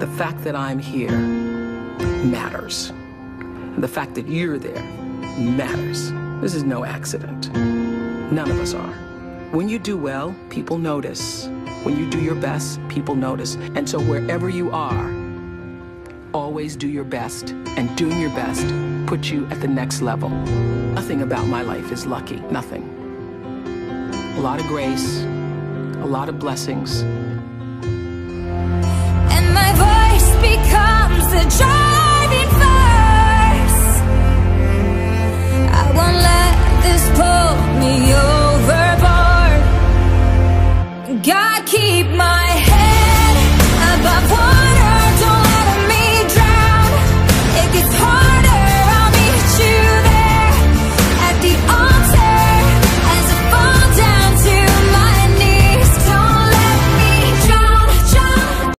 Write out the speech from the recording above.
The fact that I'm here matters. And the fact that you're there matters. This is no accident. None of us are. When you do well, people notice. When you do your best, people notice. And so wherever you are, always do your best. And doing your best puts you at the next level. Nothing about my life is lucky. Nothing. A lot of grace, a lot of blessings,